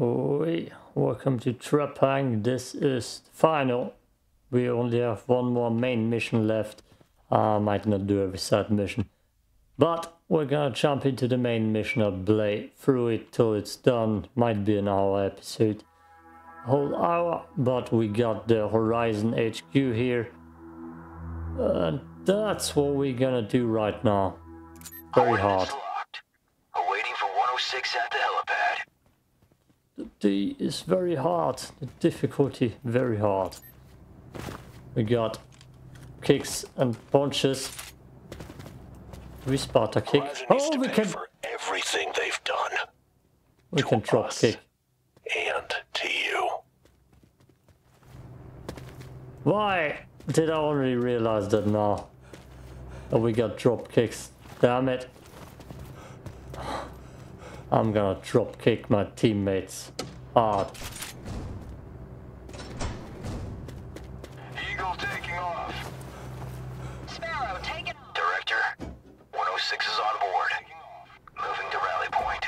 Oi, welcome to Trepang. This is final. We only have one more main mission left. Um, I might not do every side mission. But we're gonna jump into the main mission and play through it till it's done. Might be an hour episode. Whole hour, but we got the Horizon HQ here. And that's what we're gonna do right now. Very hard. For 106 at the helipad. The D is very hard. The difficulty very hard. We got kicks and punches. We Sparta kick. Horizon Oh, we can for everything they've done. we can drop us. kick. And to you. Why did I only realize that now? That we got drop kicks. Damn it. I'm gonna drop kick my teammates hard. Eagle taking off. Sparrow, take it off. Director, 106 is on board. Moving to rally point.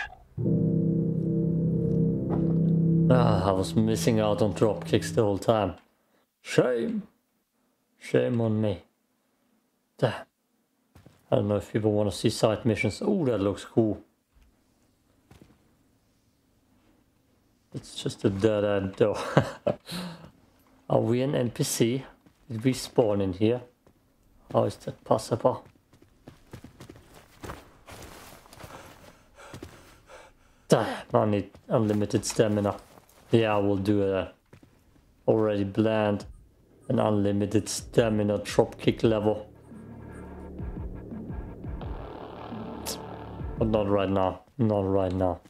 Ah, I was missing out on drop kicks the whole time. Shame. Shame on me. Damn. I don't know if people want to see side missions. Oh, that looks cool. It's just a dead end though. Are we an NPC? Did we spawn in here? Oh, How is that possible? Damn, I need unlimited stamina. Yeah, I will do a already bland an unlimited stamina drop kick level. But not right now. Not right now.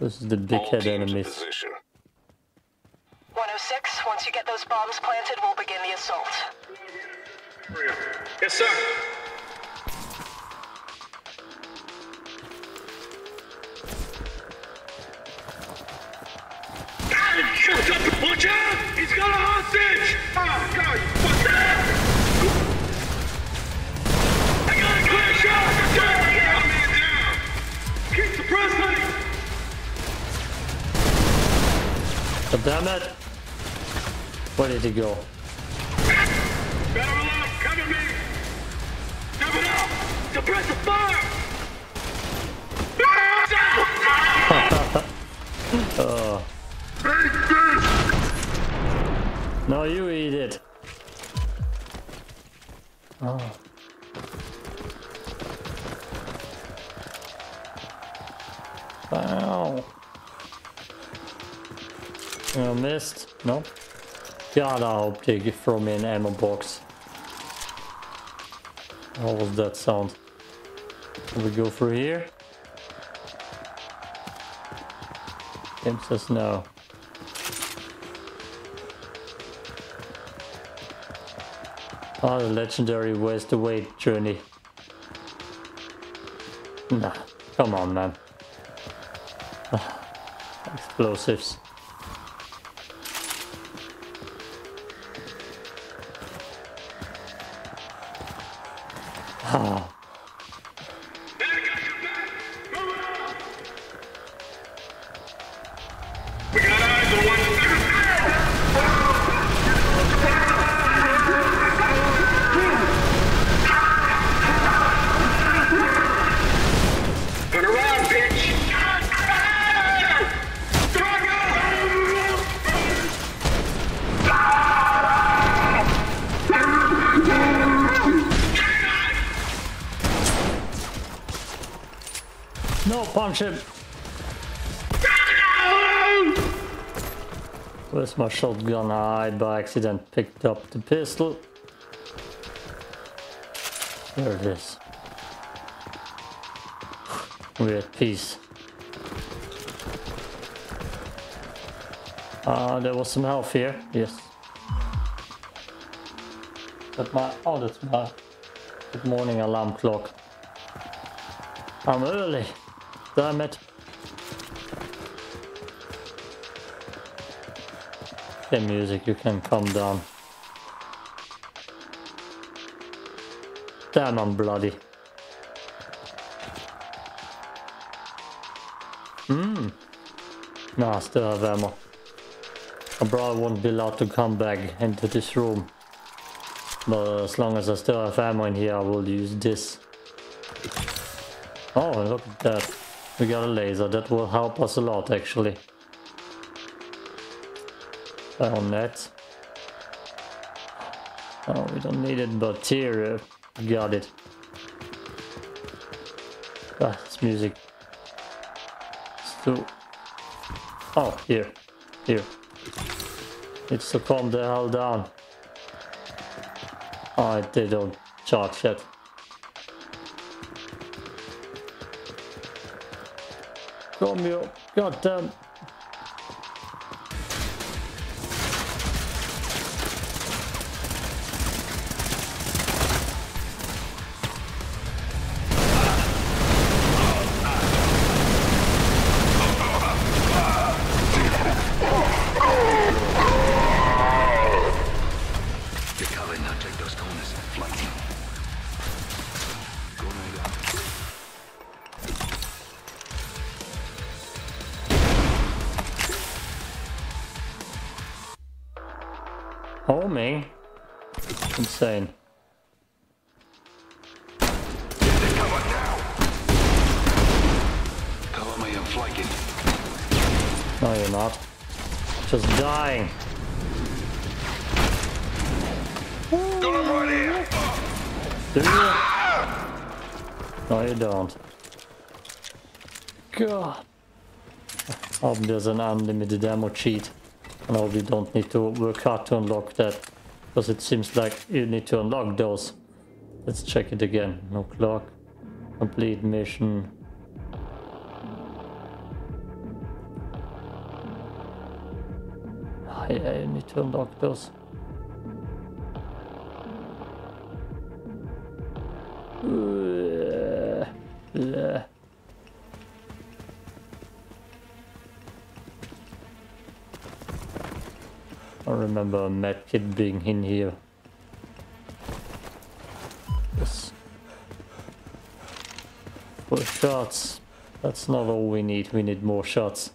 This is the big head teams enemies. Position. 106, once you get those bombs planted, we'll begin the assault. Yes, sir. Shut up! Watch out! He's got a hostage! Oh, God! Fuck God damn it! Where did he go? Better alert! Cover me! It up! Suppress the fire! No, you eat it. Oh. Missed. No. God, I hope they throw me an ammo box. What was that sound? Can we go through here? Game says no. Ah, the legendary the Wait journey. Nah, come on, man. Ah, Explosives. Shotgun? I by accident picked up the pistol. There it is. We're at peace. Uh, there was some health here, yes. But my, oh that's my good morning alarm clock. I'm early, damn it. Okay music, you can calm down. Damn, I'm bloody. Hmm. No, I still have ammo. I probably won't be allowed to come back into this room. But as long as I still have ammo in here, I will use this. Oh, look at that. We got a laser. That will help us a lot, actually. On that. Oh, we don't need it, but here, uh, got it. Ah, it's music. So, oh, here, here. It's to calm the hell down. Oh, they don't charge yet. Come here, goddamn. Te there's an unlimited ammo cheat. I hope you don't need to work hard to unlock that. Because it seems like you need to unlock those. Let's check it again. No clock. Complete mission. Ah, yeah, you need to unlock those. Uh, yeah. I remember a medkit being in here. Yes. Four shots. That's not all we need. We need more shots.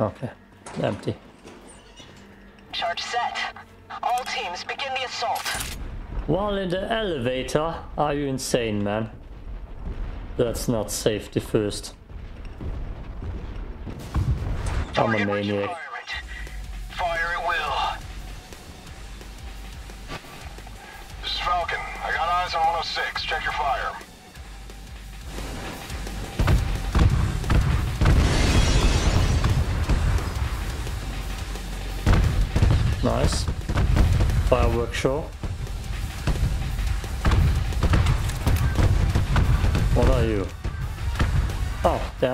Okay. Empty. Teams begin the assault. While in the elevator, are you insane, man? That's not safety first. I'm a maniac. Show. What are you? Oh, the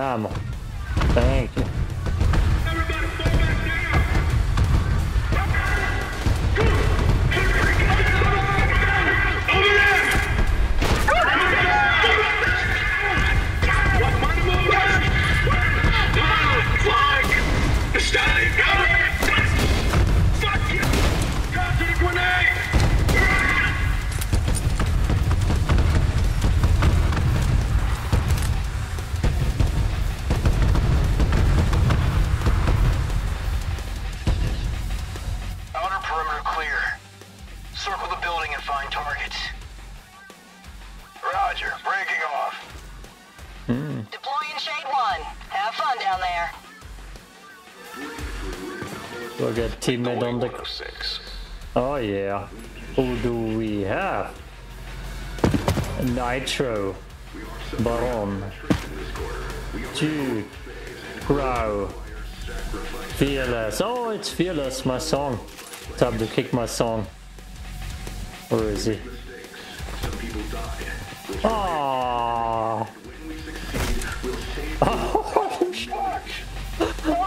Fearless, my song. Time to kick my song. Where is he? Ah. Oh,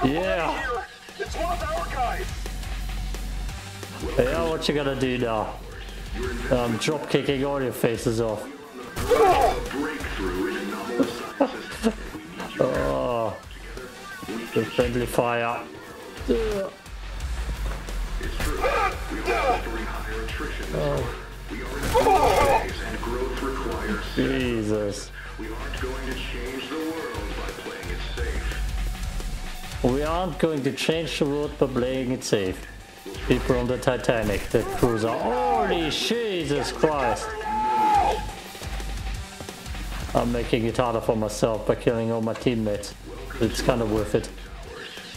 yeah. It's one of our guys. Yeah, what you gonna do now? Um, drop kicking all your faces off. oh, the friendly fire. Growth requires Jesus. We aren't going to change the world by playing it safe. We aren't going to change the world by playing it safe. People on the Titanic, the cruiser. Holy Jesus Christ! I'm making it harder for myself by killing all my teammates. It's kind of worth it.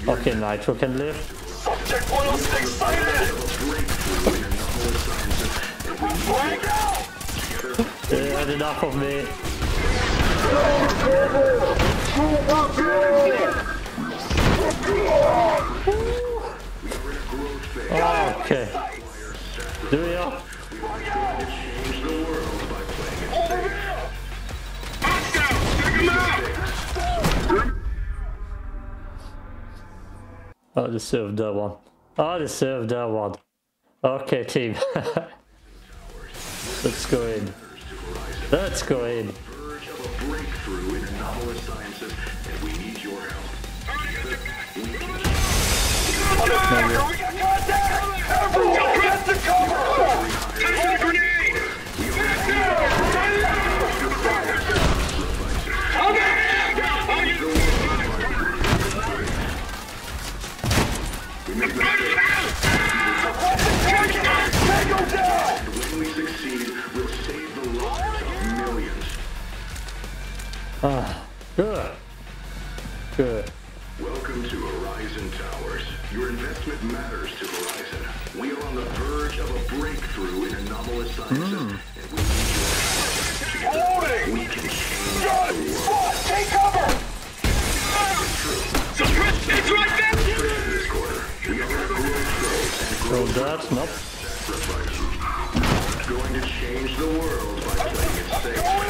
Okay, Nitro can live. Subject 106 sighted! Out! They had enough of me. Okay. Do you? I deserve that one. Oh, I deserve that one. Okay, team. Let's go in. Let's go in. Verge of a Ah, good. Good. Welcome to Horizon Towers. Your investment matters to Horizon. We are on the verge of a breakthrough in anomalous sciences, hmm. and we need your help. Loading! We can change Gun! the world. Take cover! Suppress! It's right there! This quarter, we are growth and growth that. Nope. sacrifice. Going to change the world by playing it safe.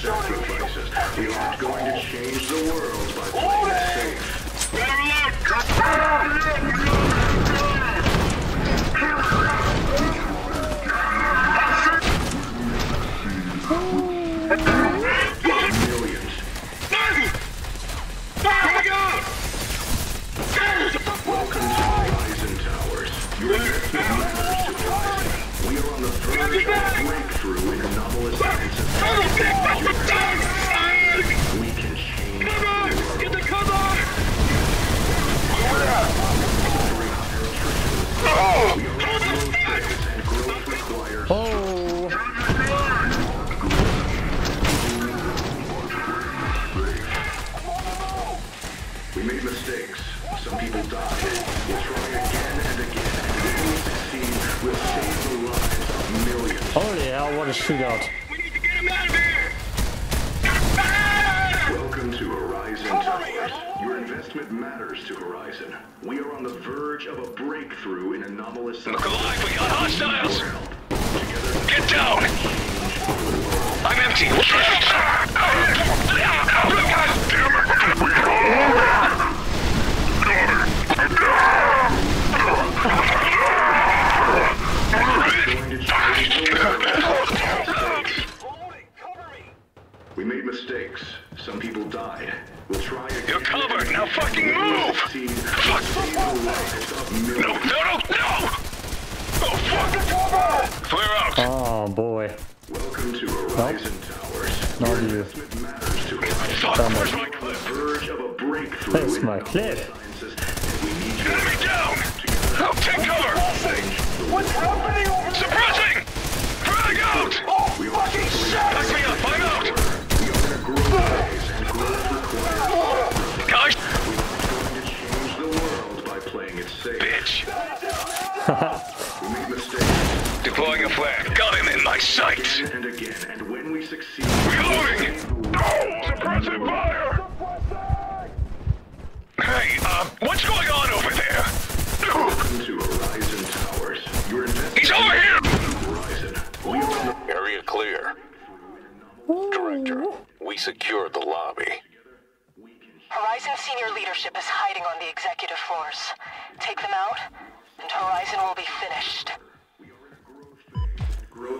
sacrifices. We aren't going to change the world by playing safe. Better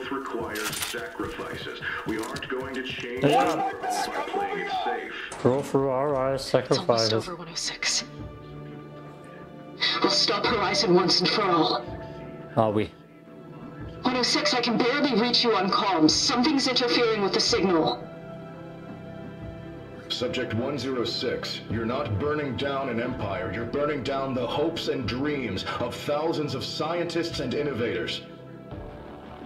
growth requires sacrifices. We aren't going to change Yeah. the world by playing it safe. Go through our eyes, It's almost over, 106. We'll stop Horizon once and for all. Are we? 106, I can barely reach you on comms. Something's interfering with the signal. Subject 106, you're not burning down an empire, you're burning down the hopes and dreams of thousands of scientists and innovators.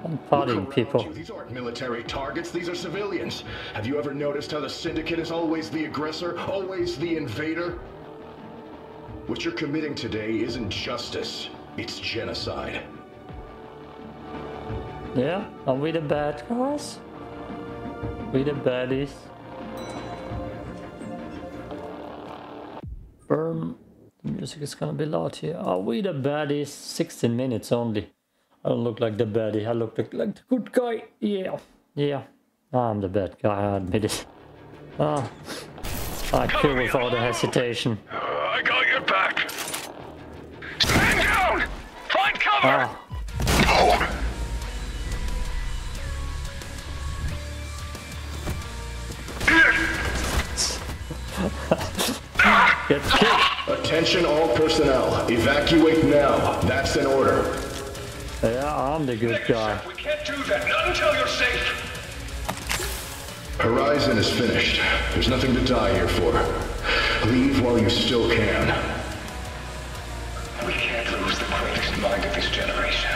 I'm around people. These aren't military targets, these are civilians. Have you ever noticed how the Syndicate is always the aggressor, always the invader? What you're committing today isn't justice, it's genocide. Yeah? Are we the bad guys? We the baddies? Um, the music is gonna be loud here. Are we the baddies? 16 minutes only. I don't look like the baddie. I look like, like the good guy. Yeah. Yeah. I'm the bad guy, I admit it. Ah. I kill without a hesitation. Uh, I got your back. Stand down! Find cover! Ah. Oh. Get kicked. Attention all personnel, evacuate now. That's an order. Yeah, I'm the good guy. We can't do that, not until you're safe. Horizon is finished. There's nothing to die here for. Leave while you still can. We can't lose the greatest mind of this generation.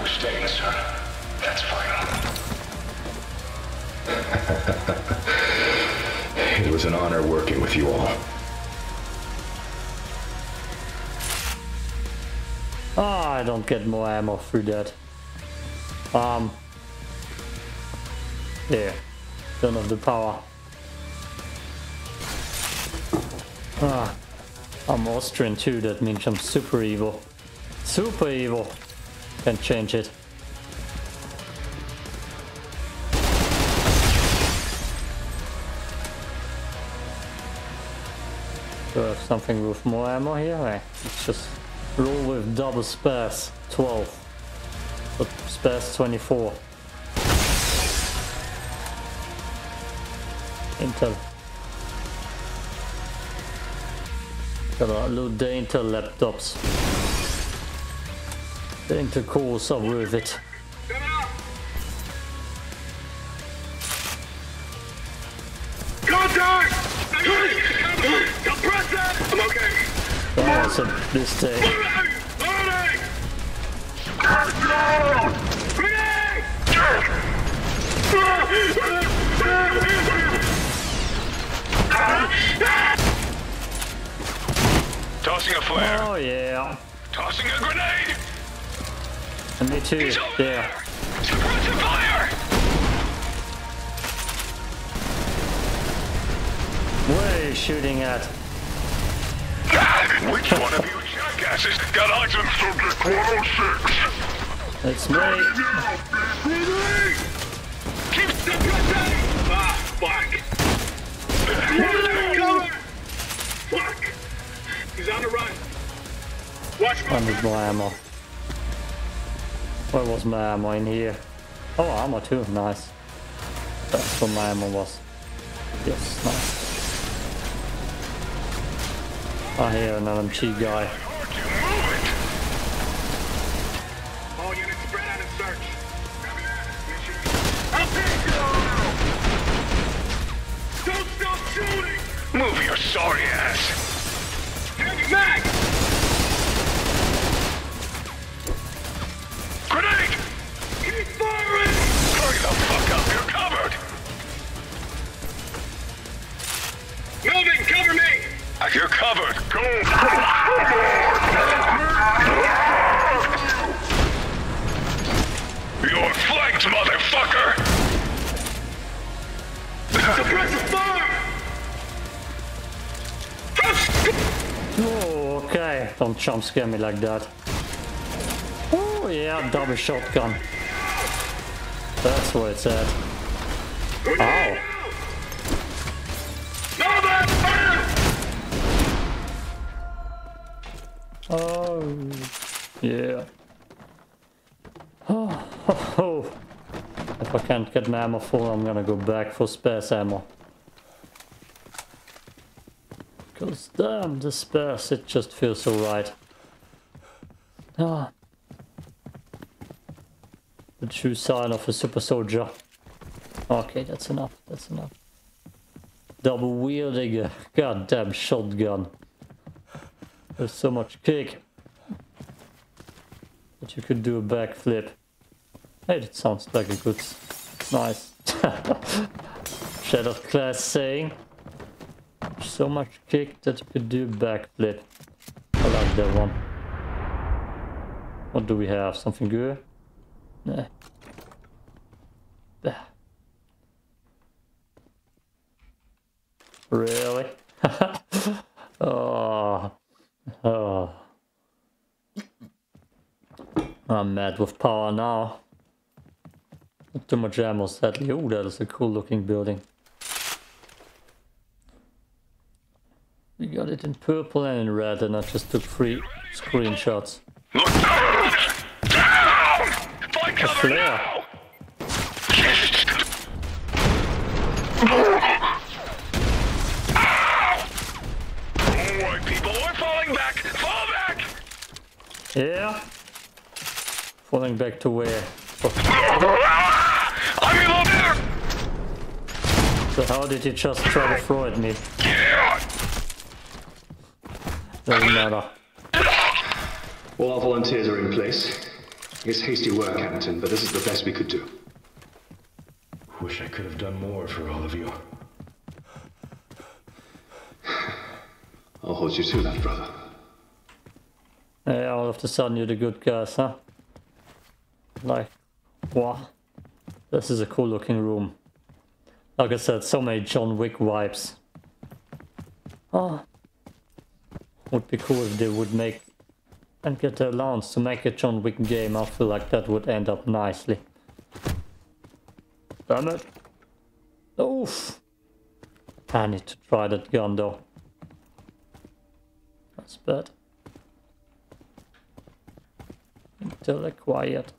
We're staying, sir. That's final. It was an honor working with you all. Ah, I don't get more ammo through that. Um. Yeah. Don't have the power. Ah. I'm Austrian too, that means I'm super evil. Super evil. Can't change it. Do I have something with more ammo here? Let's just roll with double spares. 12. But spares 24. Intel. Gotta load the Intel laptops. The Intel cores are worth it. Oh, it's this day. Tossing a flare. Oh yeah. Tossing a grenade. And me too. He's over There. there. Suppressive fire. Where are you shooting at? Which one of you jackasses got on subject 106? It's me. Keep Ah, fuck! Fuck! He's on the run. Watch I me. need more ammo. Where was my ammo in here? Oh, ammo too. Nice. That's where my ammo was. Yes, nice. I hear an LMG guy. Jump scare me like that. Oh, yeah, double shotgun. That's where it's at. Ow. Oh, yeah. Oh, oh. If I can't get my ammo full, I'm gonna go back for spares ammo. Cause damn, spares, it just feels so right. Ah. The true sign of a super soldier. Okay, that's enough, that's enough. Double wielding a goddamn shotgun. There's so much kick. But you could do a backflip. Hey, that sounds like a good... Nice. Shadow class saying. So much kick that you could do backflip. I like that one. What do we have? Something good? Nah. Bah. Really? oh. Oh. I'm mad with power now. Not too much ammo sadly. Oh, that is a cool looking building. We got it in purple and in red and I just took three screenshots. Look down! Down! Find A flare. now! Alright, people, we're falling back! Fall back! Yeah. Falling back to where? I'm reloading! So how did you just try to throw at me? Doesn't matter. All our volunteers are in place. It's hasty work, Captain, but this is the best we could do. Wish I could have done more for all of you. I'll hold you to that, brother. Yeah, all of a sudden you're the good guys, huh? Like, what? This is a cool looking room. Like I said, so many John Wick vibes. Oh. Would be cool if they would make and get the allowance to make a John Wick game. I feel like that would end up nicely. Damn it. Oof. I need to try that gun though. That's bad. Until acquired.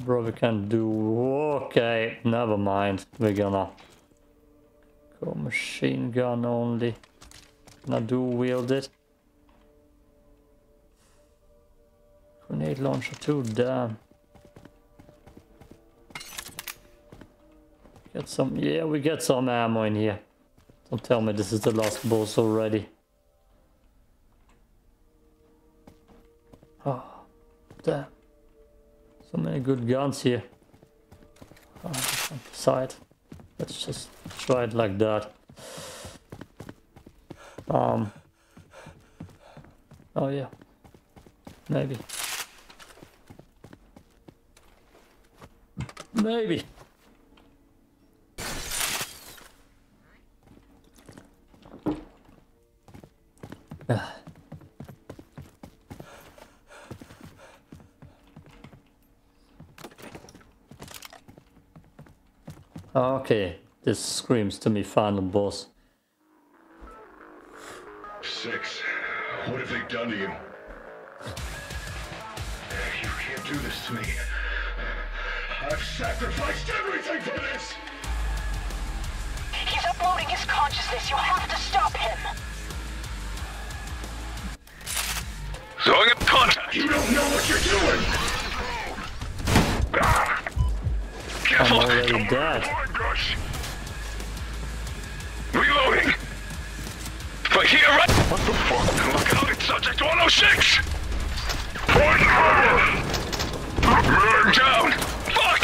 Bro, we can do... Okay, never mind. We're gonna... Go machine gun only. Gonna do wield it. Grenade launcher too, damn. Get some... Yeah, we get some ammo in here. Don't tell me this is the last boss already. Oh, damn. So many good guns here. Ah, oh, side. Let's just try it like that. Um. Oh yeah. Maybe. Maybe. Okay, this screams to me final boss. Have they done to you? You can't do this to me. I've sacrificed everything for this! He's uploading his consciousness. You'll have to stop him. Throwing up contact! You don't know what you're doing! Careful! I'm already Don't dead. burn the brush. Reloading! Right here, right? What the fuck? Look out, it's subject 106! Point fire! Man down! Fuck!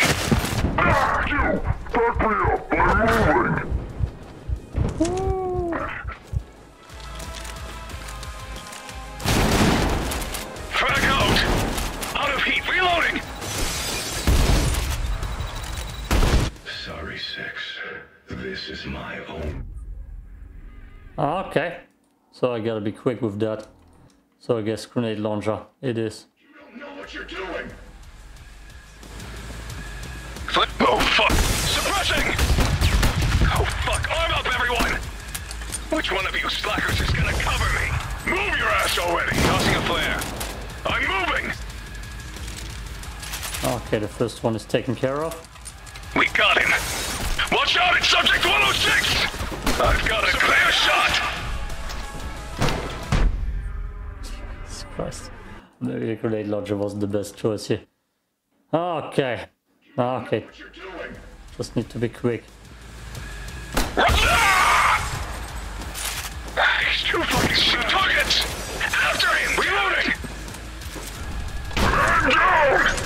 Ah, you! Fuck me up! I'm moving! Frag out! Out of heat, reloading! Sorry. 6th. This is my own. Ah, Okay. So I gotta be quick with that. So I guess grenade launcher it is. You don't know what you're doing! Flip. Oh, fuck. Suppressing! Oh, fuck. Arm up, everyone! Which one of you slackers is gonna cover me? Move your ass already! Tossing a flare. I'm moving! Okay, the first one is taken care of. We got him! Watch out, it's Subject 106! I've got a clear shot! Christ. Maybe a grenade launcher wasn't the best choice here. Okay. Okay, What you're doing! just need to be quick. He's too fucking shoot targets! After him! Reloading! Man down!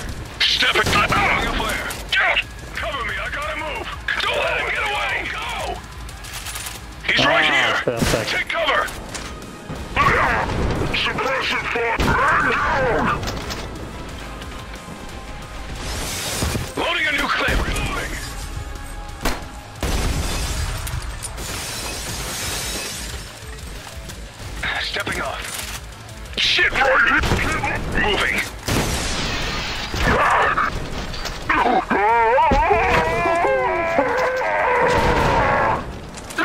Step it up! Throwing a flare! Get! Cover me, I gotta move! Don't let him get away! Go! He's right Ah, here! perfect. Take cover! Suppressive fire! Man down! Loading a new clip! Stepping off. Shit! Moving.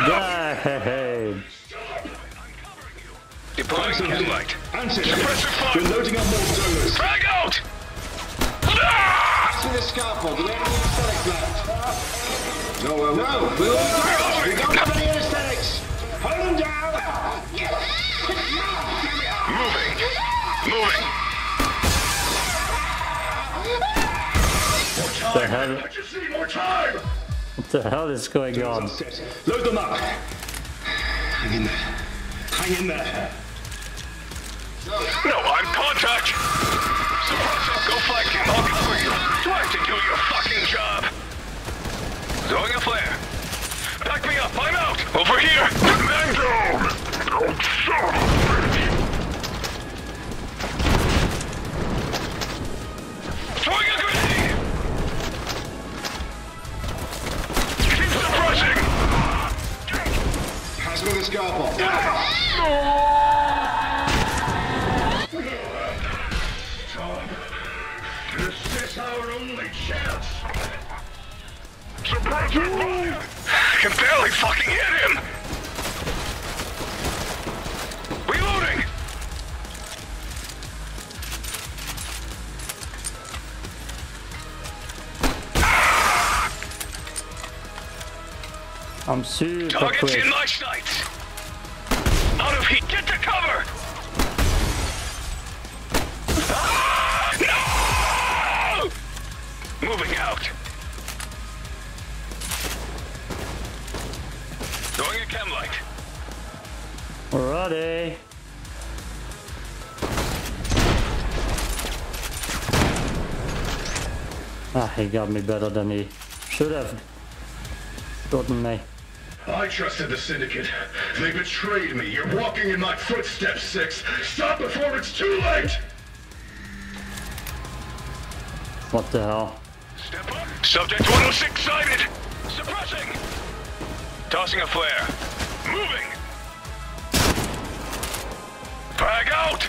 Yay! Deploying cam light. Answer! Suppressive fire. We're loading up more zoners! Frag out! Ah! See the scalpel. Do we anesthetics left? No, uh, No, we all don't. We don't have any anesthetics. Hold them down. Moving. Moving. the hell? I just need more time! What the hell is going on? Load them up! Hang in there. Hang in there. No, I'm contact. Suppressive, go flank him. I'll cover you. Do I have to do your fucking job? Throwing a flare. Back me up. I'm out. Over here. Man down. Of a bitch. Throwing a grenade. Keep suppressing. Pass me the scalpel. Tom, chance! Suppressive. I can barely fucking hit him. Reloading. I'm super Targets quick. in my sights. Throwing a chem light. Ready. Ah, he got me better than he should have gotten me. I trusted the Syndicate. They betrayed me. You're walking in my footsteps, Six. Stop before it's too late! What the hell? Step up. Subject 106 sighted. Suppressing. Tossing a flare. Moving. Frag out.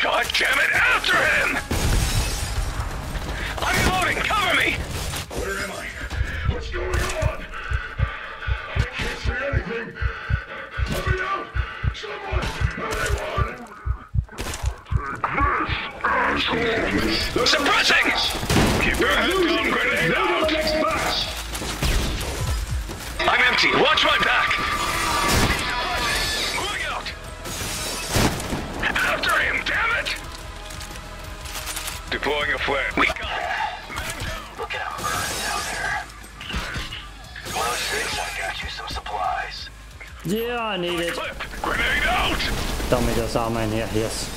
God damn it, after him! I'm reloading, cover me! Where am I? What's going on? I can't see anything. Let me out! Someone! Anyone! Take this, asshole! Suppressing! Keep your head down, grenade I'm watch my back! Moving out! After him, damn it! Deploying a flare. We got Look at him burn down there. 106, I got you some supplies. Yeah, I need it. clip. Grenade out! Tell me there's armor in here. Yes.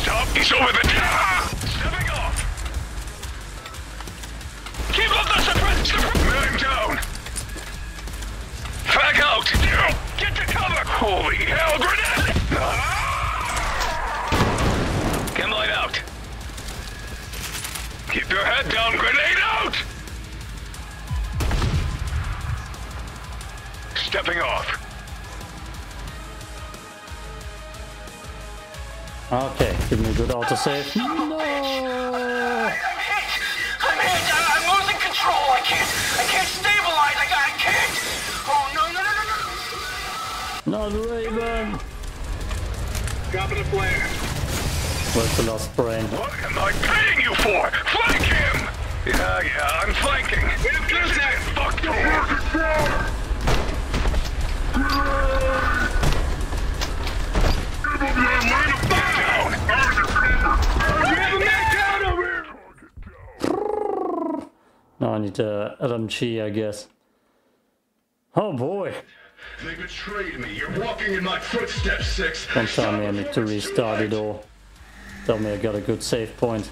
Stop! He's over the ah! Stepping off! Keep up the suppress! suppress- Man down! Frag out! Get to cover! Holy hell, grenade! Ah! Chem light out. Keep your head down, grenade out! stepping off. Okay, give me a good autosave. No! I'm hit! I'm hit! I- I'm losing control! I can't... I can't stabilize! I, I can't! Not Raven! Dropping a flare. Where's the last brain? What am I paying you for? Flank him! Yeah, yeah, I'm flanking. We have contact. Fuck the work Down! We have a man down over here. No, I need a LMG, I guess. Oh boy! They betrayed me. You're walking in my footsteps, Six. Don't tell me I need to restart it all. Tell me I got a good save point.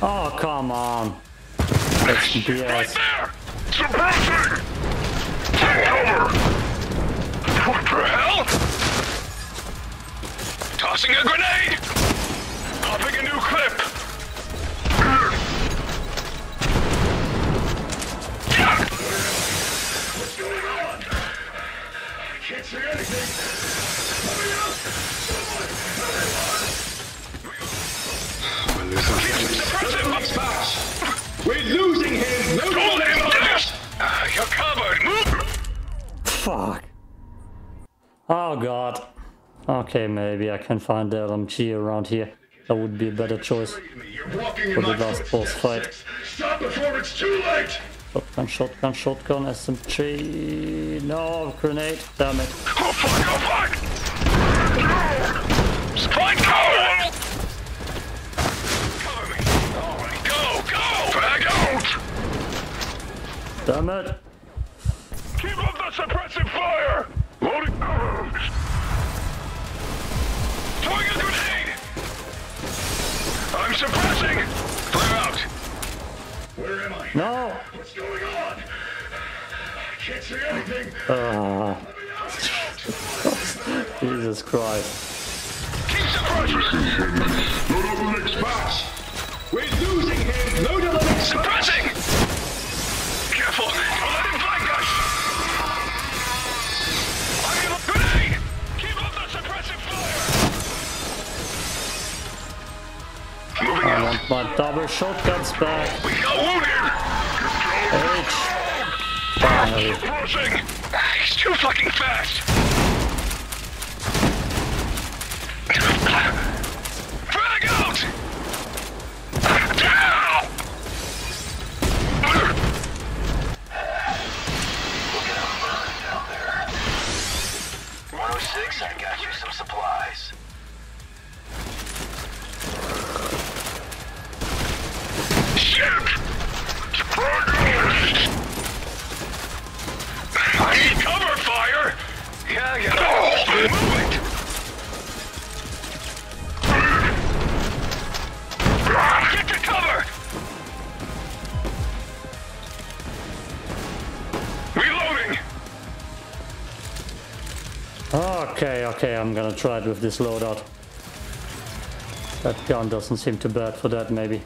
Oh, come on! That's Right BS. there! Suppressing! Take cover! What the hell? Tossing a grenade! Popping a new clip! We're losing him. No You're covered! Move! Fuck! Oh god. Okay, maybe I can find the LMG around here. That would be a better choice. For the last boss fight. Stop before it's too late! Shotgun, shotgun, shotgun, SMG. No, grenade. Damn it. Oh fuck, oh fuck! Find cover! Cover me. Alright, go, go! Frag out! Damn it. Keep up the suppressive fire! Loading arms! Throwing a grenade! I'm suppressing! Where am I? No! What's going on? I can't see anything. Ah, Jesus Christ. Keep suppressing! Go to the next. We're losing I want my double shotguns back. We got wounded! H. Finally. He's too fucking fast! Frag out! Down! Looking at burn down there. 106, I got you some supplies. Okay, okay, I'm gonna try it with this loadout. That gun doesn't seem too bad for that, maybe.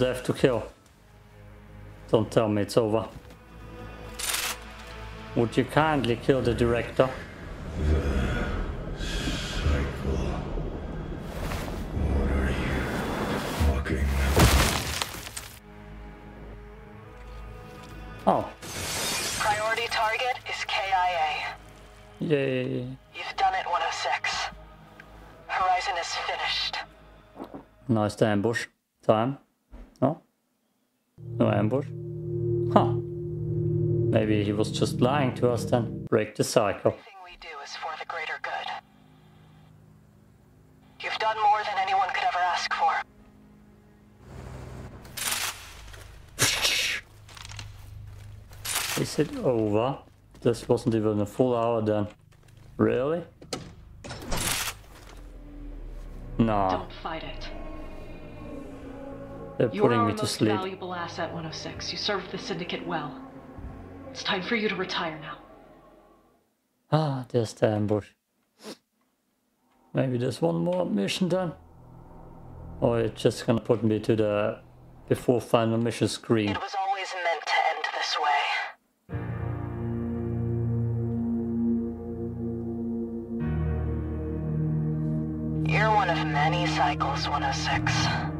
Death to kill. Don't tell me it's over. Would you kindly kill the director? Cycle. What are you talking Oh, Priority target is KIA. yay. You've done it, 106. Horizon is finished. Nice ambush. Time? No? Ambush? Huh. Maybe he was just lying to us then. Break the cycle. Everything we do is for the greater good. You've done more than anyone could ever ask for. Is it over? This wasn't even a full hour then. Really? No, Don't fight it. They're You are putting me to most sleep. valuable asset, 106. You served the Syndicate well. It's time for you to retire now. Ah, there's the ambush. Maybe there's one more mission then? Or it's just gonna put me to the before final mission screen. It was always meant to end this way. You're one of many cycles, 106.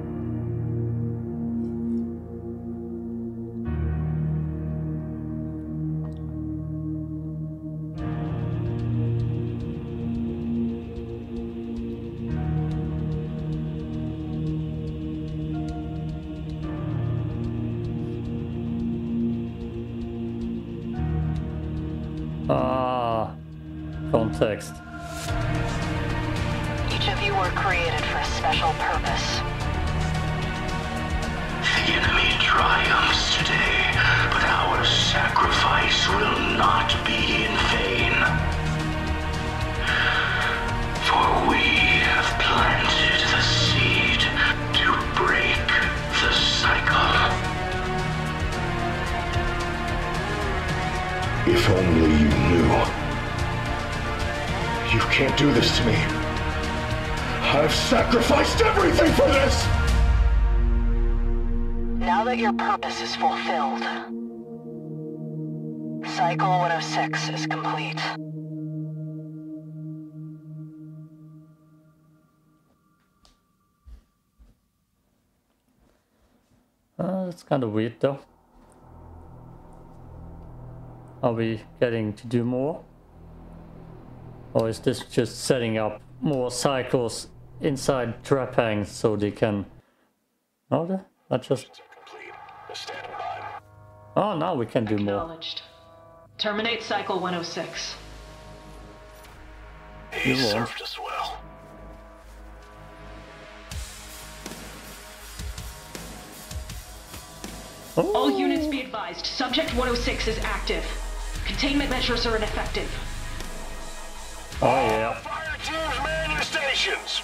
Uh, that's kind of weird though. Are we getting to do more? Or is this just setting up more cycles inside Trepang so they can... Oh, that- that just... Complete. Stand by. Oh, now we can do more. Terminate Cycle 106. You won't. Served us well. All units be advised. Subject 106 is active. Containment measures are ineffective. Oh yeah. Fire teams, man your stations.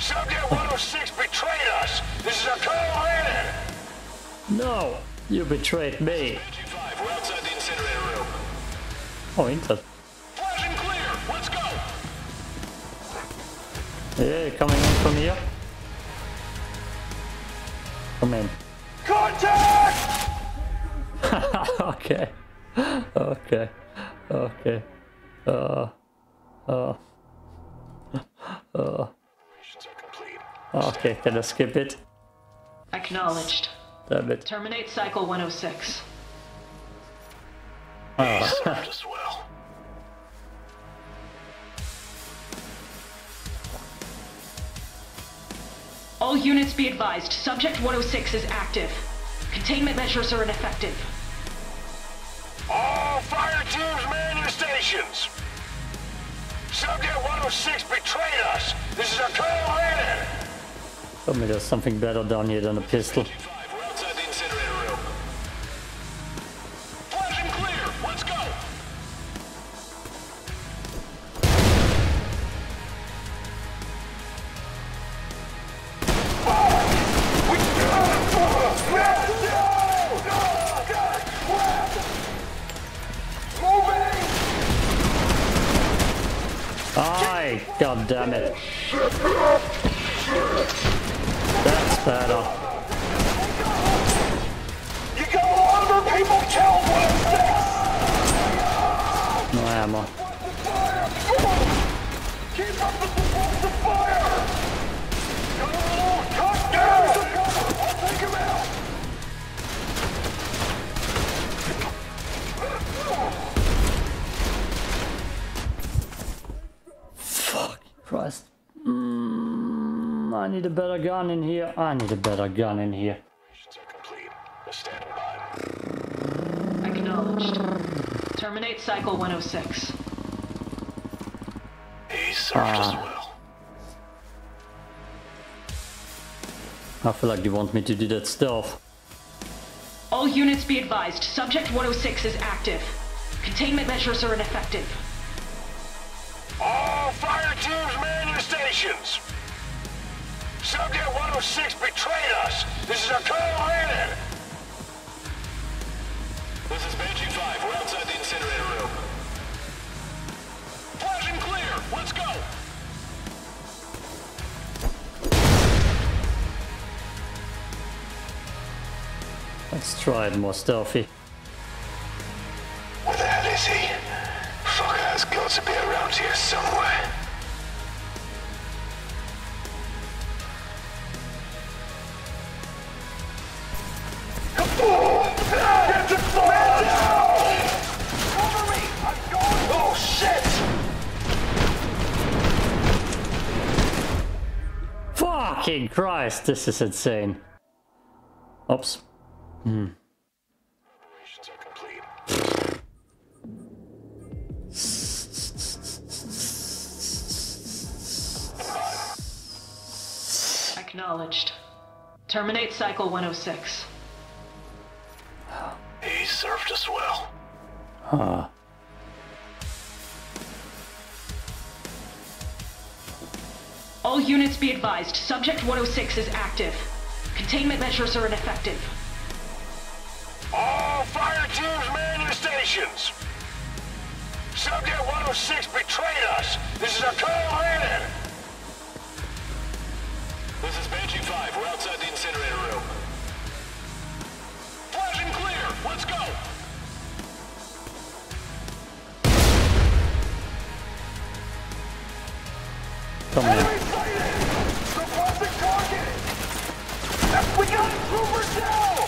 Subject 106 betrayed us. This is a Colonel Lennon. No! You betrayed me! G5, we're outside the incinerator room. Oh, Intel. Flash and clear. Let's go. Yeah, coming in from here. Come in. Contact! okay. Okay. Okay. Uh. Uh. Uh. Missions are complete. Okay, can I skip it? Acknowledged. Damn it. Terminate Cycle 106. He All units be advised. Subject 106 is active. Containment measures are ineffective. All fire teams, man your stations. Subject 106 betrayed us. This is a Colonel Lennon. Tell me there's something better down here than a pistol. Christ. Mm, I need a better gun in here. I need a better gun in here. Missions are complete. We're standing by. Acknowledged. Terminate cycle 106. He served us Ah. well. I feel like you want me to do that stuff. All units be advised. Subject 106 is active. Containment measures are ineffective. Subject 106 betrayed us! This is our Colonel Hannon! This is Banshee 5. We're outside the incinerator room. Flash and clear! Let's go! Let's try it more stealthy. Christ, this is insane. Oops. Missions are complete. Acknowledged. Terminate cycle 106. He served us well. Huh. All units be advised. Subject 106 is active. Containment measures are ineffective. All fire teams man your stations! Subject 106 betrayed us! This is a Colonel Hannon! This is Banshee 5. We're outside the incinerator room. Flash and clear! Let's go! Got troopers down!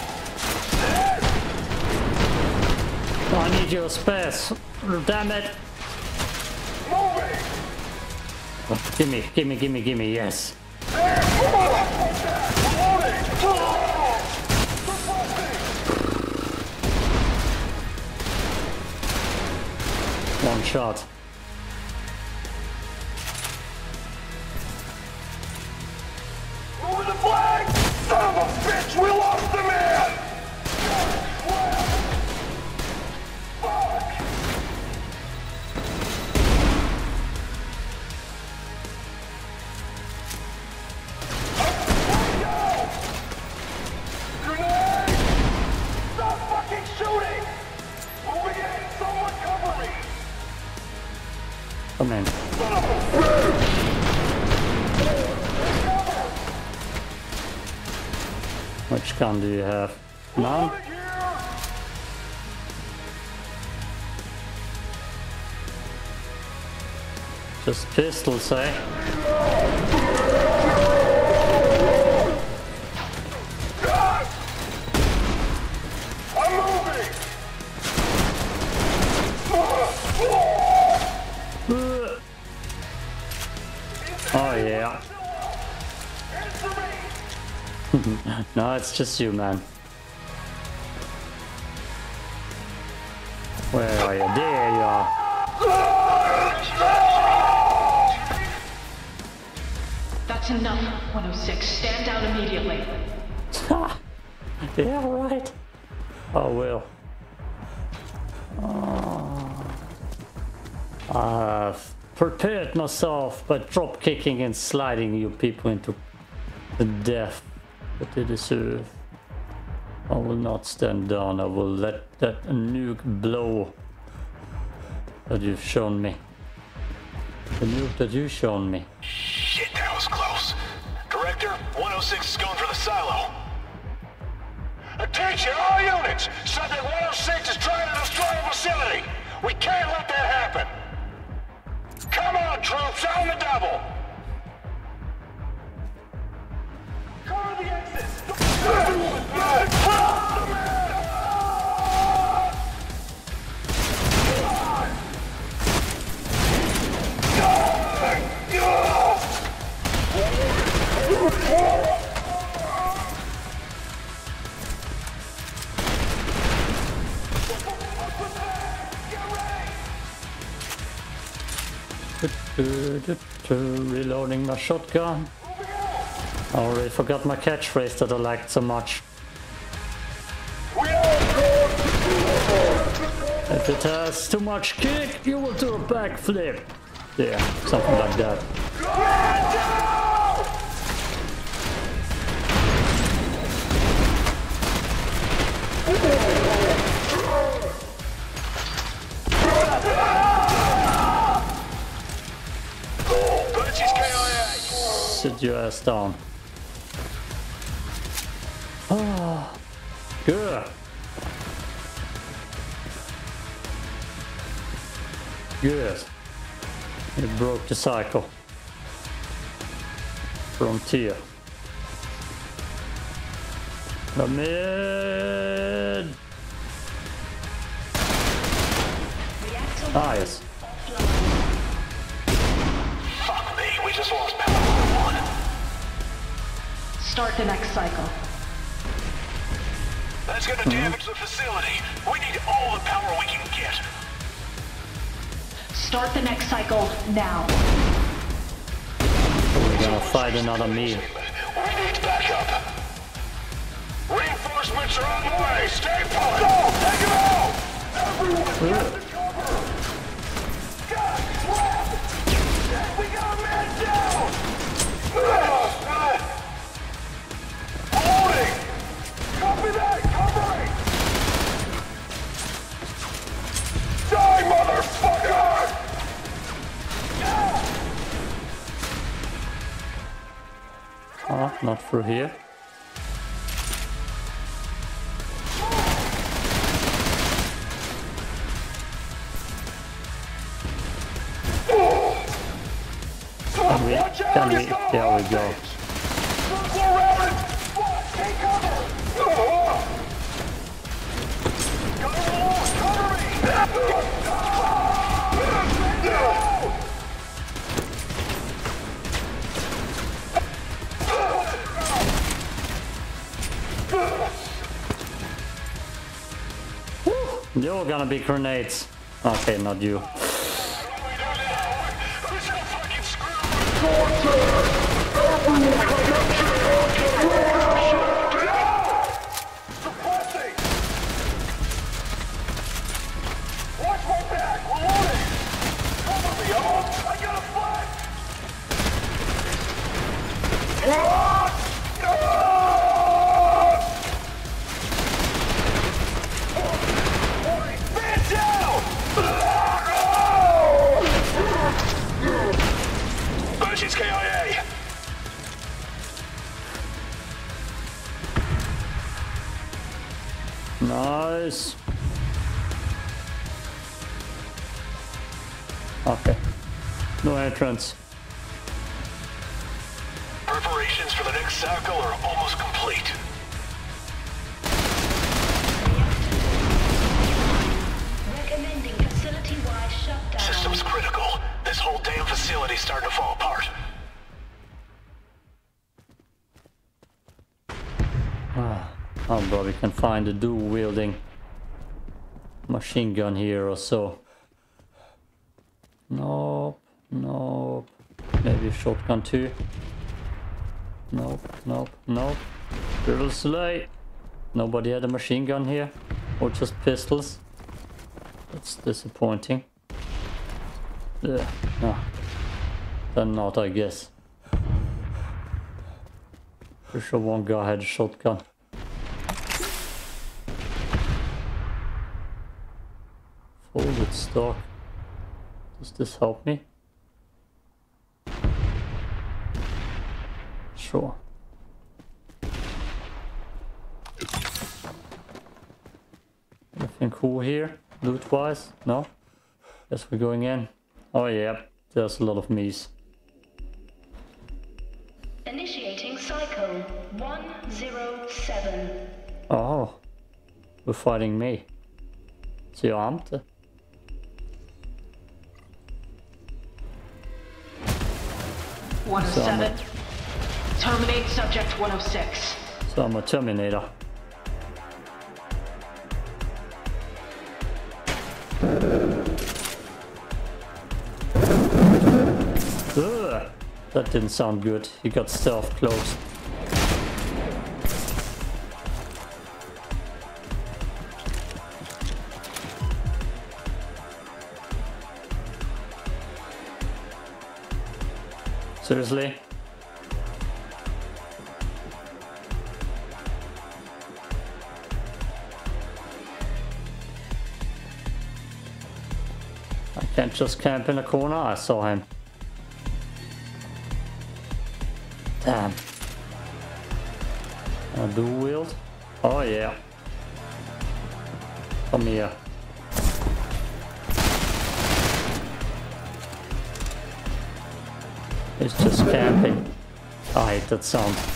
I need your space. Damn it. Moving! Gimme, gimme, gimme, gimme, yes. One shot. Gun do you have? None? Of here! Just pistols, eh? No, it's just you, man. Where are you? There you are. That's enough, 106. Stand down immediately. yeah, right. I will. Oh. I've prepared myself by drop kicking and sliding you people into the death that they deserve. I will not stand down. I will let that nuke blow that you've shown me. The nuke that you've shown me. Shit, that was close. Director, 106 is going for the silo. Attention, all units! Subject 106 is trying to destroy a facility! We can't let that happen! Come on, troops, on the double! Reloading my shotgun. I already forgot my catchphrase that I liked so much. If it has too much kick, you will do a backflip. Yeah, something like that. Sit your ass down. Oh, good. Good. You broke the cycle. Frontier. Amid. Ah, yes. Fuck me, we just lost power one. Start the next cycle. That's gonna mm-hmm. damage the facility. We need all the power we can get. Start the next cycle now. We're gonna fight another me. We need backup! Reinforcements are on the way! Stay put! Go! Take them out! Everyone not through here. You're gonna be grenades. Okay, not you. Watch Nice. Okay. No entrance. Can find a dual wielding machine gun here or so. Nope, nope. Maybe a shotgun too. Nope, nope, nope. Little sleigh. Nobody had a machine gun here. Or just pistols. That's disappointing. Yeah, no. Then not, I guess. For sure one guy had a shotgun. Stock. Does this help me? Sure. Anything cool here? Loot wise? No? Guess we're going in. Oh yeah, there's a lot of me's. Initiating cycle 107. Oh, we're fighting me. Ser jag armed? One oh seven. Terminate subject 106. So I'm a Terminator. Ugh, that didn't sound good. He got stealth close. Seriously? I can't just camp in a corner, I saw him. That sound.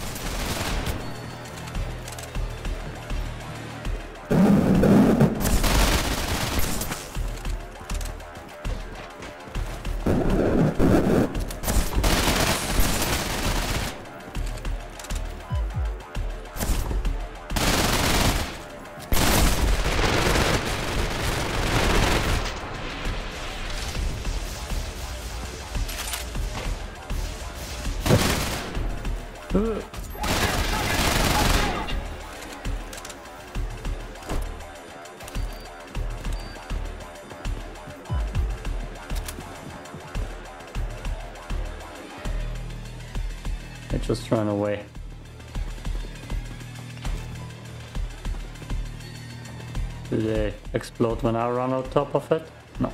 Explode when I run on top of it? No.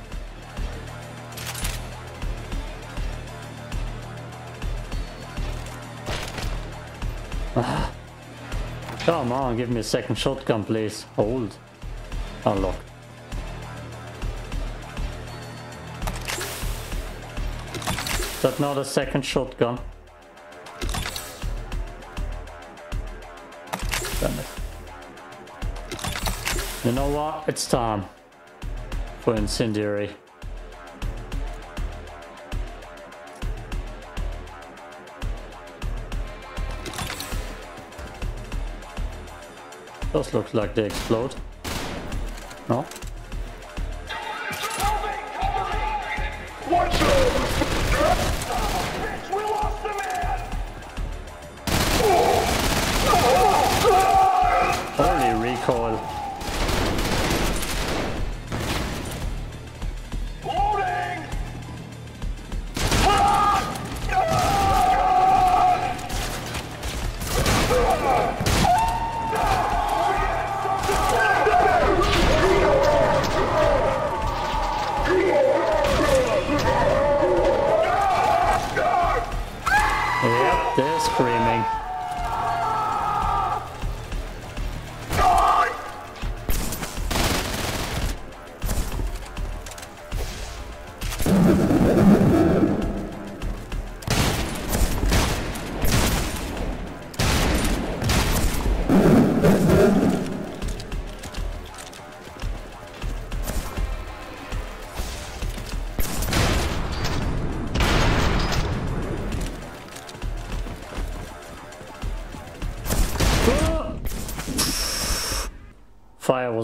Ah. Come on, give me a second shotgun, please. Hold. Unlock. Is that not a second shotgun? It's time for incendiary. Those look like they explode. No? Holy recoil.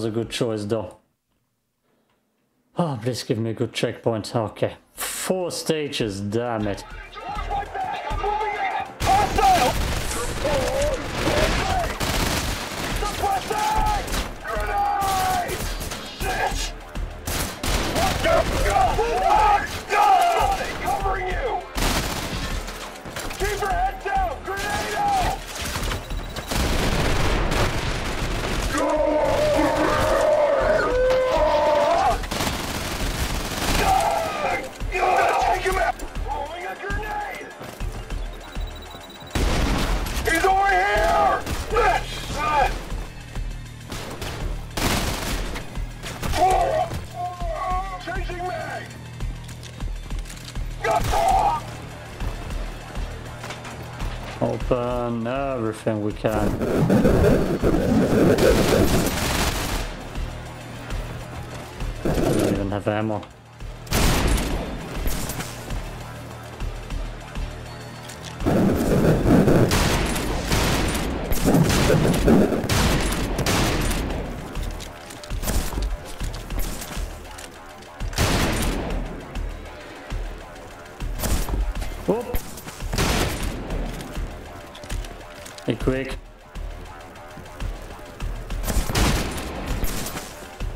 Was a good choice though. Oh, please give me a good checkpoint. Okay. Four stages, damn it. Everything we can. Don't even have ammo.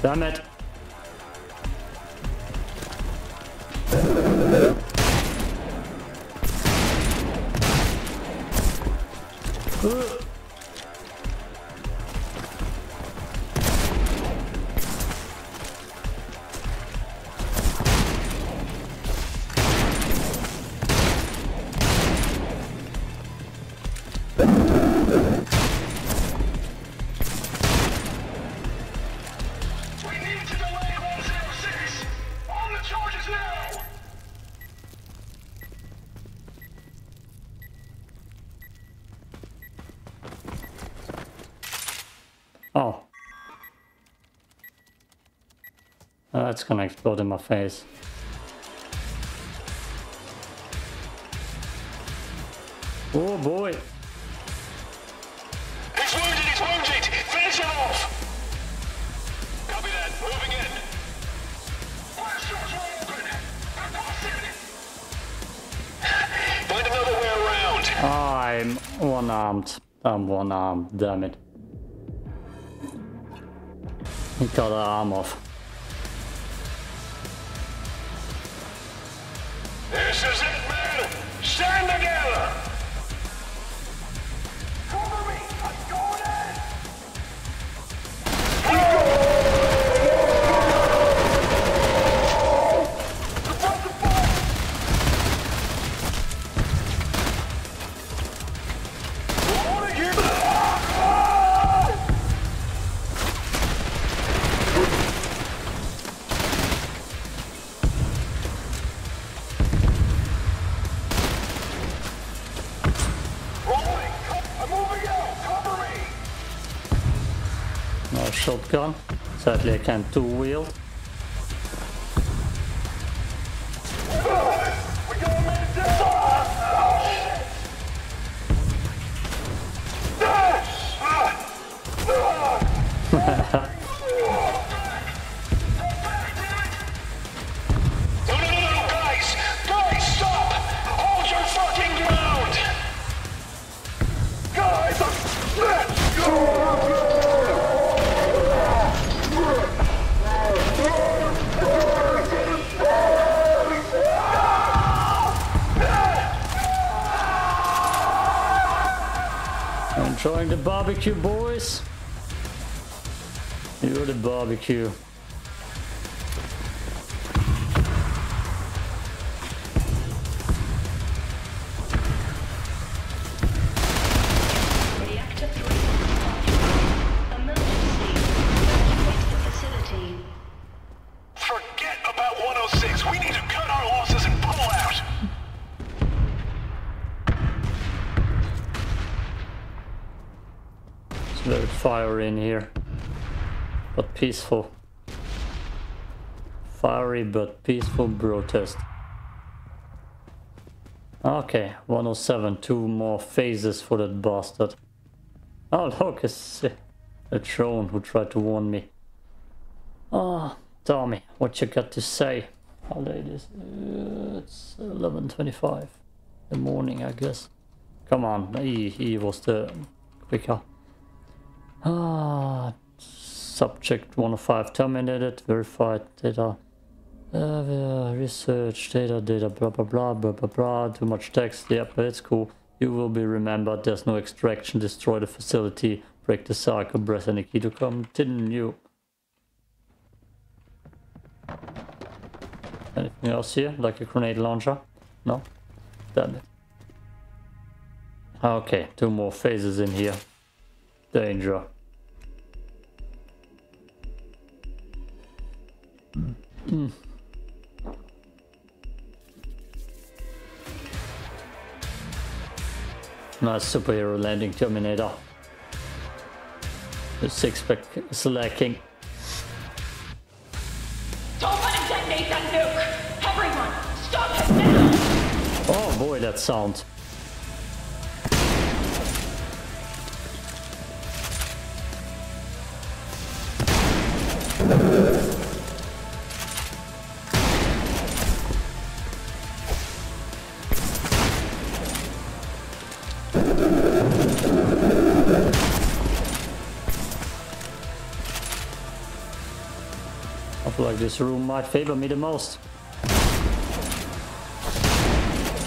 Damn it. Ugh. That's gonna explode in my face. Oh boy. He's wounded, he's wounded! Finish him off! Copy that, moving in. Blast doors are open! I'm! Find another way around! I'm one armed. I'm one armed, damn it. Sadly two wheel. Barbecue, boys? You're the barbecue. Peaceful. Fiery but peaceful protest. Okay, 107, two more phases for that bastard. Oh look, it's uh, a drone who tried to warn me. Ah, Tommy, what you got to say? How late is it? It's 11.25 in the morning, I guess. Come on, he, he was the quicker. Ah, subject 105 terminated, verified data. Uh, research, data, data, blah blah blah, blah blah blah. Too much text. Yep, it's cool. You will be remembered. There's no extraction. Destroy the facility. Break the cycle. Press any key to continue. Anything else here? Like a grenade launcher? No? Damn it. Okay, two more phases in here. Danger. Mm. Nice superhero landing Terminator. The six pack is lacking. Don't let him detonate that nuke! Everyone, stop him now! Oh boy, that sound. This room might favor me the most.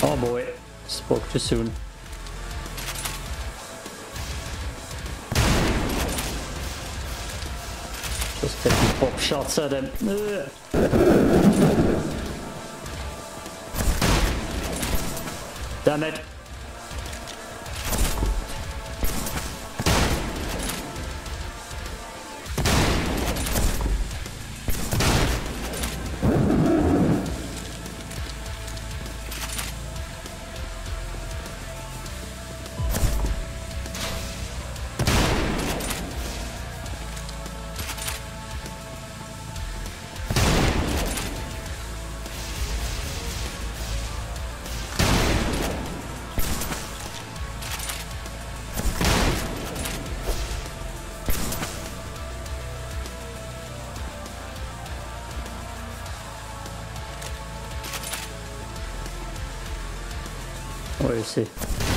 Oh boy, spoke too soon. Just taking pop shots at him. Damn it. Where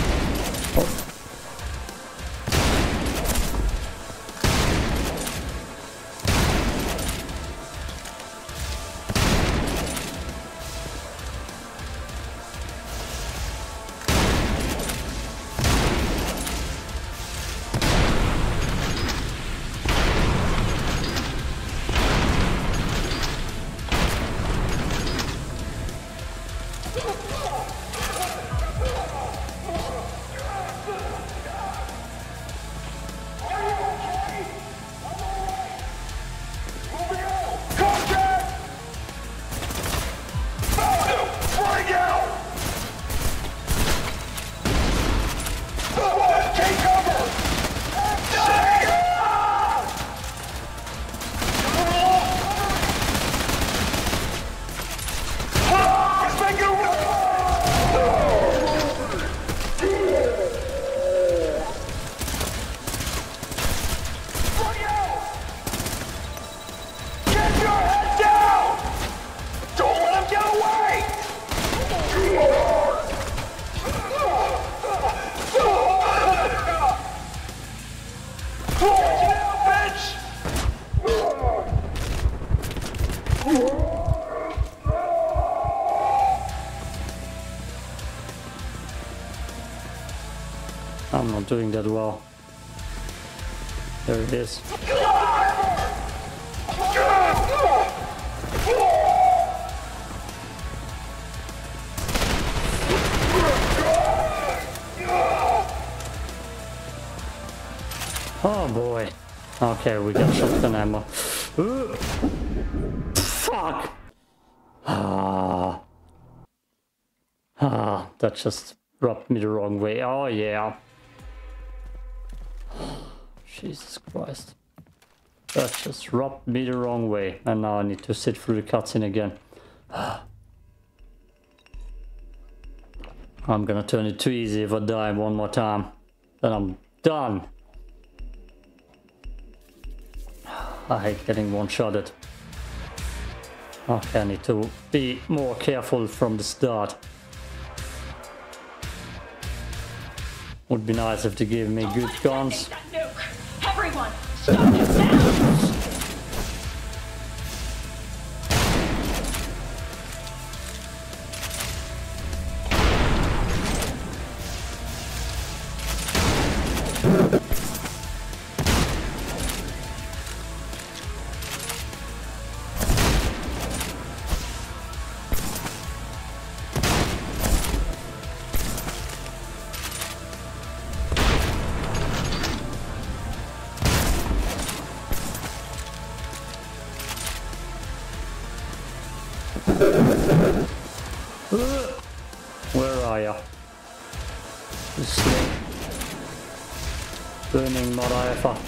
That well. There it is. Oh boy. Okay, we got shotgun ammo. Ugh. Fuck! Ah. Ah, that just rubbed me the wrong way. Oh yeah. Jesus Christ. That just rubbed me the wrong way. And now I need to sit through the cutscene again. I'm gonna turn it too easy if I die one more time. Then I'm done. I hate getting one-shotted. Okay, I need to be more careful from the start. Would be nice if they give me good guns. Everyone, stop. him Burning mother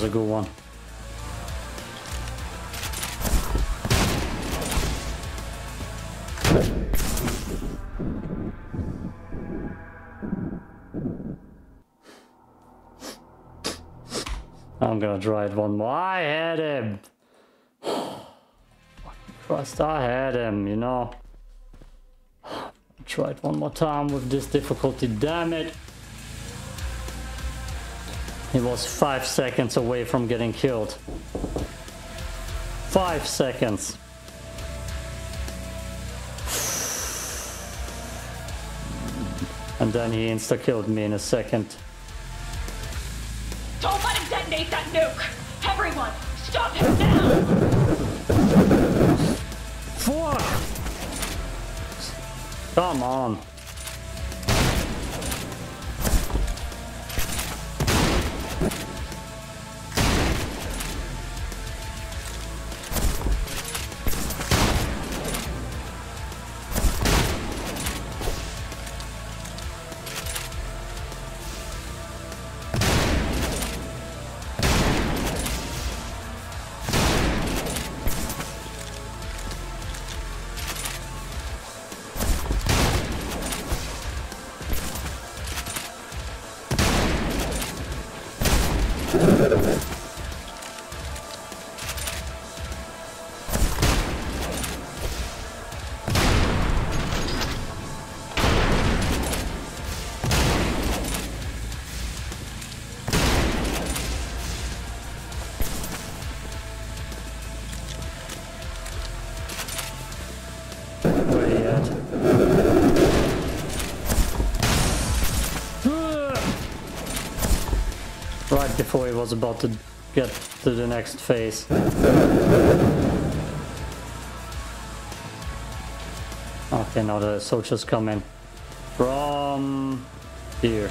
was a good one. I'm gonna try it one more. I had him! Christ, I had him, you know. Try it one more time with this difficulty, damn it! He was five seconds away from getting killed. Five seconds. And then he insta-killed me in a second. Don't let him detonate that nuke! Everyone, stop him now! Fuck! Come on. Before he was about to get to the next phase. Okay, now the soldiers come in from here.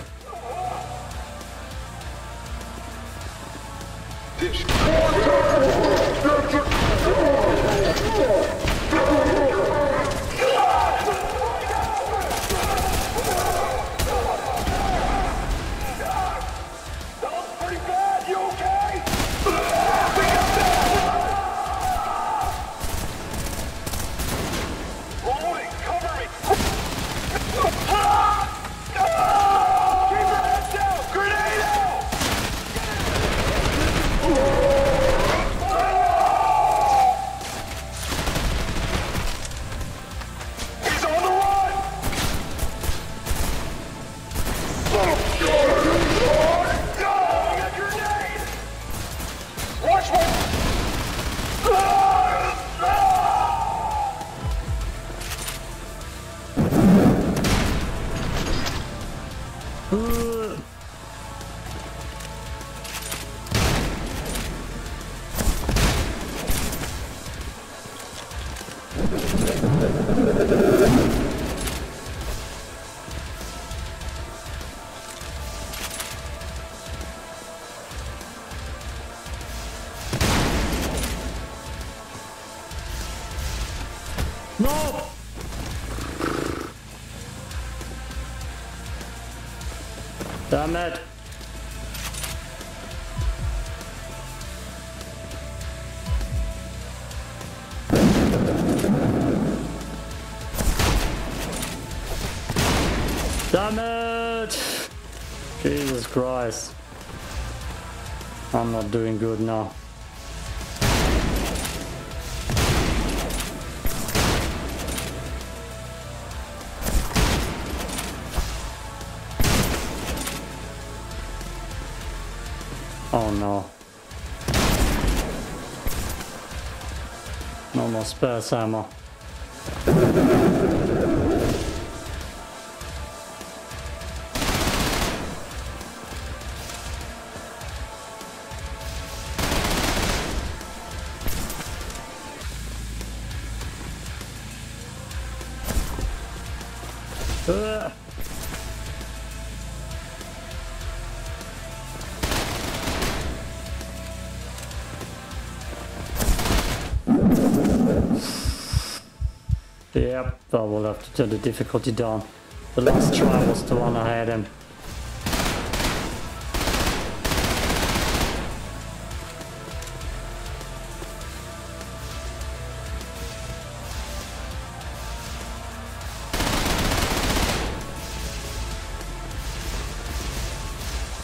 No! Damn it! Damn it! Jesus Christ. I'm not doing good now. No more spares turn the difficulty down. The last try was the one I had him.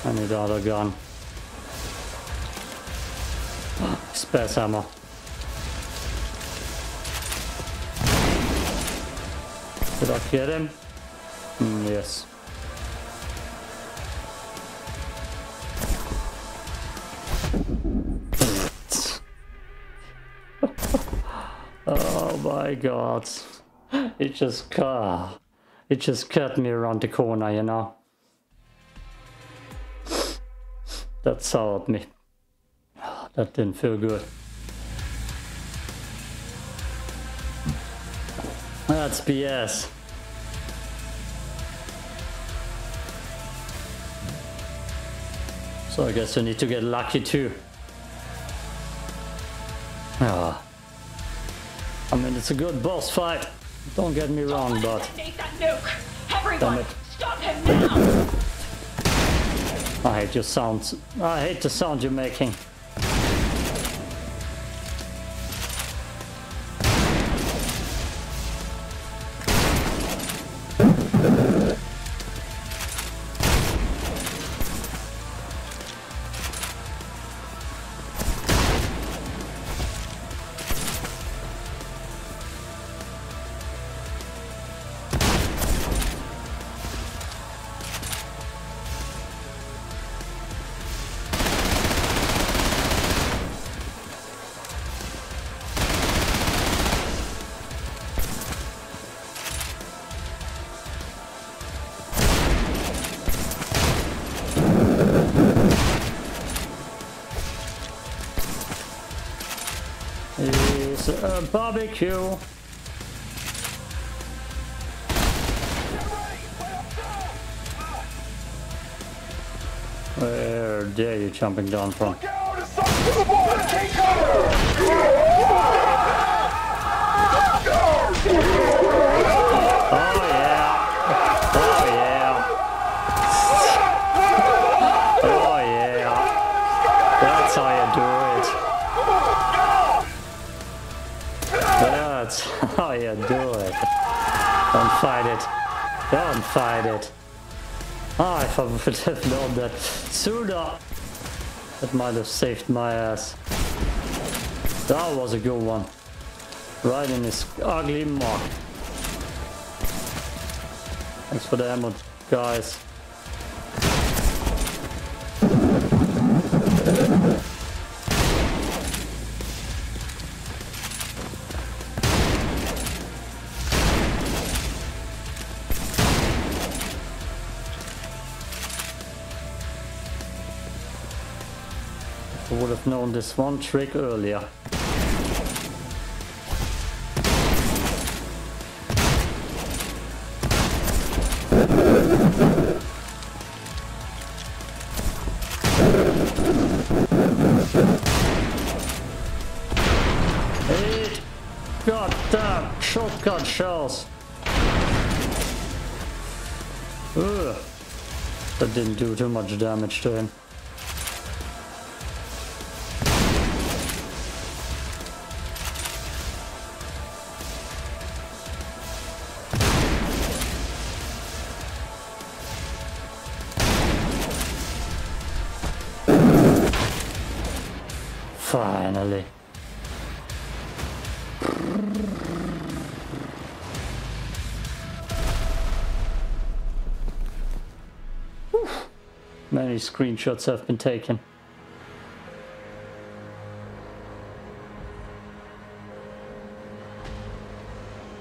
I need another gun. Spare ammo. Did I get him? Mm, yes. oh my god. It just cut. It just cut me around the corner, you know. That soured me. That didn't feel good. That's BS. So I guess I need to get lucky too. Ah. I mean, it's a good boss fight. Don't get me wrong, but Detonate that nuke! damn Everyone, it. stop him now! I hate your sounds. I hate the sound you're making. A barbecue. Where dare you jumping down from? Don't fight it. Don't fight it. Ah, if I would have known that sooner, that might have saved my ass. That was a good one. Right in ugly mark. Thanks for the ammo, guys. this one trick earlier. Eight goddamn shotgun shells. Ugh. That didn't do too much damage to him. Screenshots have been taken.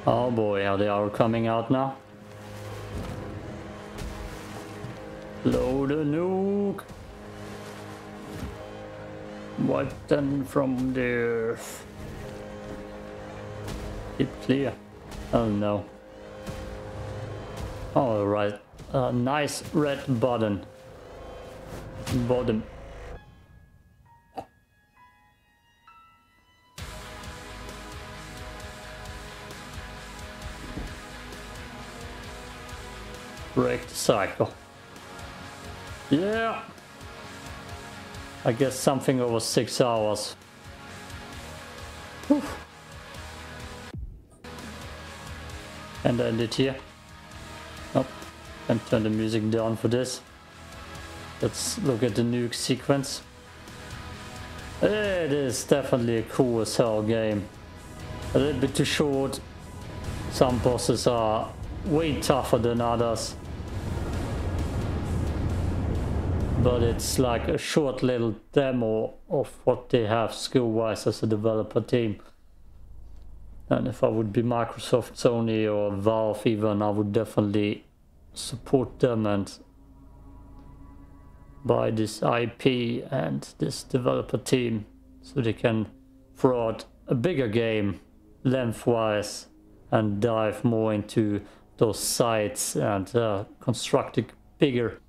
Oh boy, how they are coming out now. Load a nuke. Wipe them from the earth. Keep clear. Oh no. Alright. A nice red button. Bottom. Break the cycle. Yeah. I guess something over six hours. Whew. And end it here. Nope. And turn the music down for this. Let's look at the nuke sequence. It is definitely a cool as hell game. A little bit too short. Some bosses are way tougher than others. But it's like a short little demo of what they have skill-wise as a developer team. And if I would be Microsoft, Sony or Valve even, I would definitely support them and buy this IP and this developer team so they can out a bigger game lengthwise and dive more into those sites and uh, construct it bigger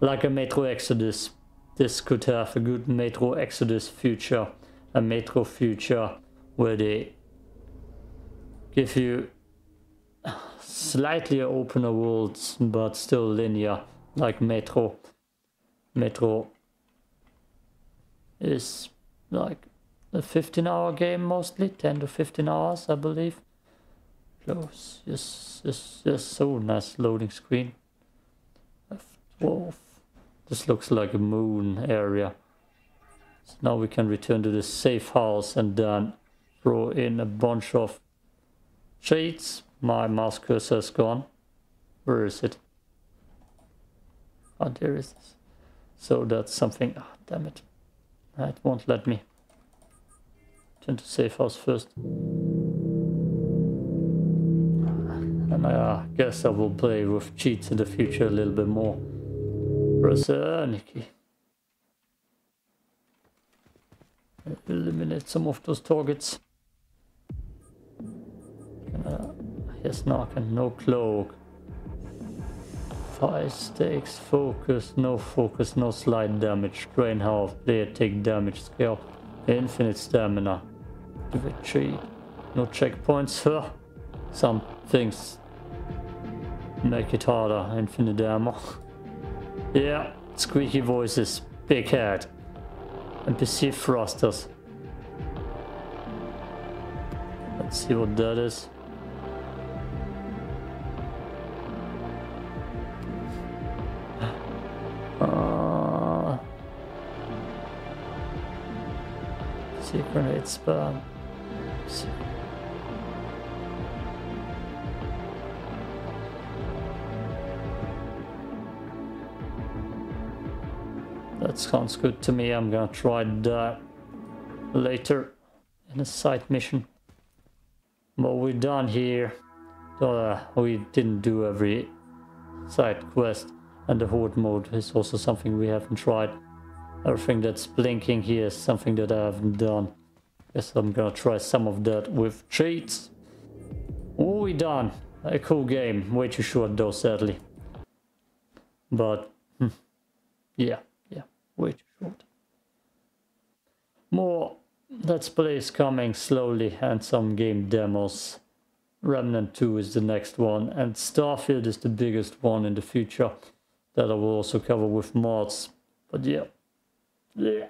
like a Metro Exodus. This could have a good Metro Exodus future, a Metro future where they give you slightly opener worlds but still linear like Metro. Metro is like a 15 hour game mostly, 10 to 15 hours I believe. Close, yes, yes, yes, so nice loading screen. F12. This looks like a moon area. So now we can return to the safe house and then throw in a bunch of shades. My mouse cursor is gone. Where is it? Oh, there is this. So that's something. Oh, damn it. It won't let me. Turn to safe house first. And I ah, guess I will play with cheats in the future a little bit more. Press Nikki. Eliminate some of those targets. Can I, yes, I can. No cloak. Five stakes, focus, no focus, no slide damage, drain health, player take damage, scale, infinite stamina, victory, no checkpoints, huh? Some things make it harder, infinite ammo. yeah, squeaky voices, big head, perceived thrusters. Let's see what that is. Secret spam. That sounds good to me. I'm gonna try that later in a side mission. What we're done here, uh, we didn't do every side quest and the horde mode is also something we haven't tried. Everything that's blinking here is something that I haven't done. Guess I'm gonna try some of that with cheats. What we done? A cool game, way too short though sadly. But, hmm, yeah, yeah, way too short. More Let's Play is coming slowly and some game demos. Remnant 2 is the next one and Starfield is the biggest one in the future that I will also cover with mods. But yeah, yeah.